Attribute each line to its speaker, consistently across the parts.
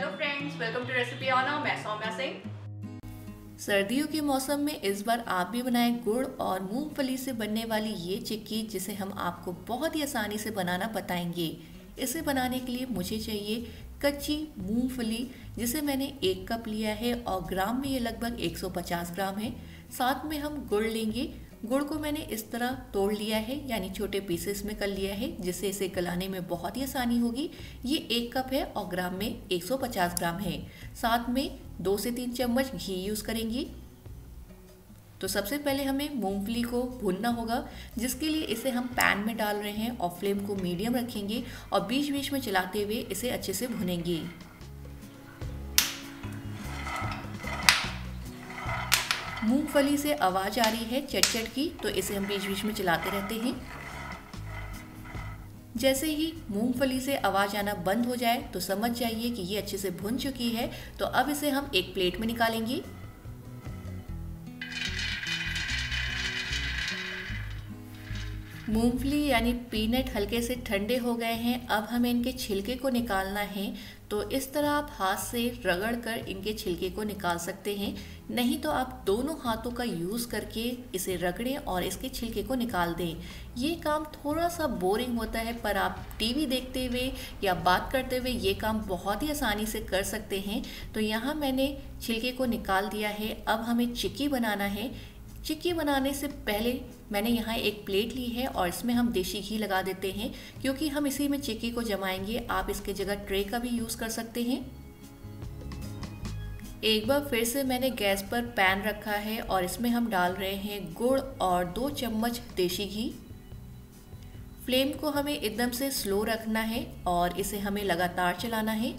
Speaker 1: Hello friends welcome to recipe मैं सौम्या सिंह।
Speaker 2: सर्दियों के मौसम में इस बार आप भी बनाएँ गुड़ और मूंगफली से बनने वाली ये चिक्की, जिसे हम आपको बहुत ही आसानी से बनाना बताएँगे। इसे बनाने के लिए मुझे चाहिए कच्ची मूंगफली, जिसे मैंने एक कप लिया है और ग्राम में ये लगभग 150 ग्राम है। साथ में हम गुड़ लेंगे गुड़ को मैंने इस तरह तोड़ लिया है, यानी छोटे पीसेस में कर लिया है, जिससे इसे गलाने में बहुत ही आसानी होगी। ये एक कप है और ग्राम में 150 ग्राम है। साथ में दो से तीन चम्मच घी यूज़ करेंगी। तो सबसे पहले हमें मूंगफली को भूनना होगा, जिसके लिए इसे हम पैन में डाल रहे हैं और फ्लेम को मीडियम रखेंगे और बीच बीच में चलाते हुए इसे अच्छे से भुनेंगे। मूंगफली से आवाज़ आ रही है चट चट की तो इसे हम बीच बीच में चलाते रहते हैं। जैसे ही मूंगफली से आवाज़ आना बंद हो जाए तो समझ जाइए कि ये अच्छे से भुन चुकी है तो अब इसे हम एक प्लेट में निकालेंगे। मूंगफली यानी पीनट हल्के से ठंडे हो गए हैं, अब हमें इनके छिलके को निकालना है तो इस तरह आप हाथ से रगड़ कर इनके छिलके को निकाल सकते हैं। नहीं तो आप दोनों हाथों का यूज़ करके इसे रगड़ें और इसके छिलके को निकाल दें। ये काम थोड़ा सा बोरिंग होता है, पर आप टीवी देखते हुए या बात करते हुए ये काम बहुत ही आसानी से कर सकते हैं। तो यहाँ मैंने छिलके को निकाल दिया है, अब हमें चिक्की बनाना है। चिक्की बनाने से पहले मैंने यहाँ एक प्लेट ली है और इसमें हम देसी घी लगा देते हैं, क्योंकि हम इसी में चिक्की को जमाएँगे। आप इसके जगह ट्रे का भी यूज़ कर सकते हैं। एक बार फिर से मैंने गैस पर पैन रखा है और इसमें हम डाल रहे हैं गुड़ और दो चम्मच देसी घी। फ्लेम को हमें एकदम से स्लो रखना है और इसे हमें लगातार चलाना है।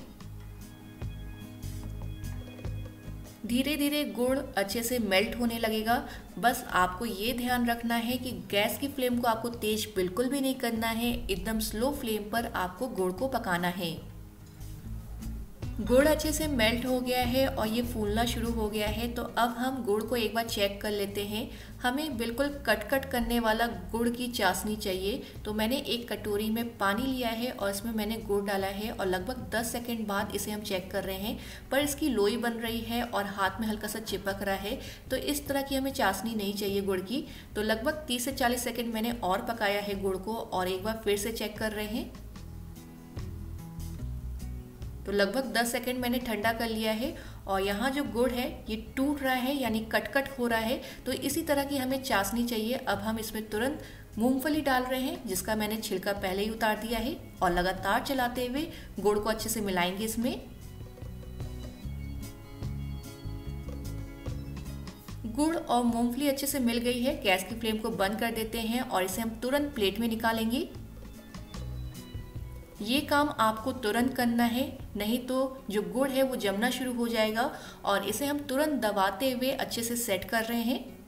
Speaker 2: धीरे धीरे गुड़ अच्छे से मेल्ट होने लगेगा। बस आपको ये ध्यान रखना है कि गैस की फ्लेम को आपको तेज बिल्कुल भी नहीं करना है। एकदम स्लो फ्लेम पर आपको गुड़ को पकाना है। गुड़ अच्छे से मेल्ट हो गया है और ये फूलना शुरू हो गया है तो अब हम गुड़ को एक बार चेक कर लेते हैं। हमें बिल्कुल कट कट करने वाला गुड़ की चाशनी चाहिए। तो मैंने एक कटोरी में पानी लिया है और इसमें मैंने गुड़ डाला है और लगभग 10 सेकंड बाद इसे हम चेक कर रहे हैं। पर इसकी लोई बन रही है और हाथ में हल्का सा चिपक रहा है तो इस तरह की हमें चाशनी नहीं चाहिए गुड़ की। तो लगभग तीस से चालीस सेकेंड मैंने और पकाया है गुड़ को और एक बार फिर से चेक कर रहे हैं। तो लगभग 10 सेकंड मैंने ठंडा कर लिया है और यहाँ जो गुड़ है, ये टूट रहा है, यानी कटकट हो रहा है। तो इसी तरह की हमें चाशनी चाहिए। अब हम इसमें तुरंत मूंगफली डाल रहे हैं, जिसका मैंने छिलका पहले ही उतार दिया है और लगातार चलाते हुए गुड़ को अच्छे से मिलाएँगे इसमें। गुड़ और मूंगफली अच्छे से मिल गई है। गैस की फ्लेम को बंद कर देते हैं और इसे हम तुरंत प्लेट में निकालेंगे। ये काम आपको तुरंत करना है, नहीं तो जो गुड़ है वो जमना शुरू हो जाएगा और इसे हम तुरंत दबाते हुए अच्छे से सेट कर रहे हैं।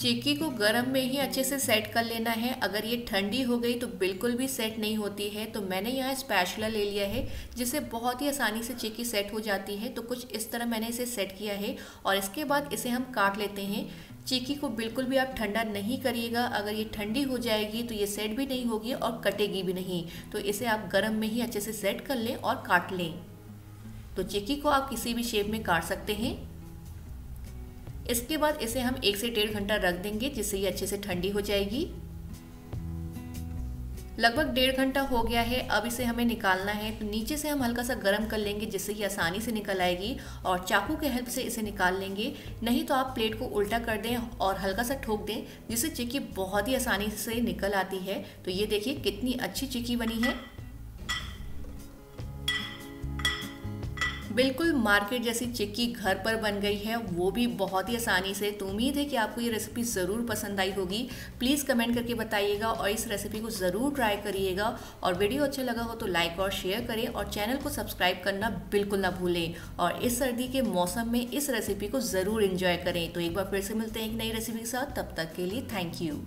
Speaker 2: चिक्की को गर्म में ही अच्छे से सेट कर लेना है। अगर ये ठंडी हो गई तो बिल्कुल भी सेट नहीं होती है। तो मैंने यहाँ स्पैशला ले लिया है जिससे बहुत ही आसानी से चिक्की सेट हो जाती है। तो कुछ इस तरह मैंने इसे सेट किया है और इसके बाद इसे हम काट लेते हैं। चीकी को बिल्कुल भी आप ठंडा नहीं करिएगा। अगर ये ठंडी हो जाएगी तो ये सेट भी नहीं होगी और कटेगी भी नहीं। तो इसे आप गर्म में ही अच्छे से सेट कर लें और काट लें। तो चिक्की को आप किसी भी शेप में काट सकते हैं। इसके बाद इसे हम एक से डेढ़ घंटा रख देंगे, जिससे ये अच्छे से ठंडी हो जाएगी। लगभग डेढ़ घंटा हो गया है, अब इसे हमें निकालना है। तो नीचे से हम हल्का सा गर्म कर लेंगे, जिससे ये आसानी से निकल आएगी, और चाकू के हेल्प से इसे निकाल लेंगे। नहीं तो आप प्लेट को उल्टा कर दें और हल्का सा ठोक दें, जिससे चिक्की बहुत ही आसानी से निकल आती है। तो ये देखिए कितनी अच्छी चिक्की बनी है। बिल्कुल मार्केट जैसी चिक्की घर पर बन गई है, वो भी बहुत ही आसानी से। तो उम्मीद है कि आपको ये रेसिपी ज़रूर पसंद आई होगी। प्लीज़ कमेंट करके बताइएगा और इस रेसिपी को ज़रूर ट्राई करिएगा। और वीडियो अच्छा लगा हो तो लाइक और शेयर करें और चैनल को सब्सक्राइब करना बिल्कुल ना भूलें। और इस सर्दी के मौसम में इस रेसिपी को ज़रूर इन्जॉय करें। तो एक बार फिर से मिलते हैं एक नई रेसिपी के साथ। तब तक के लिए थैंक यू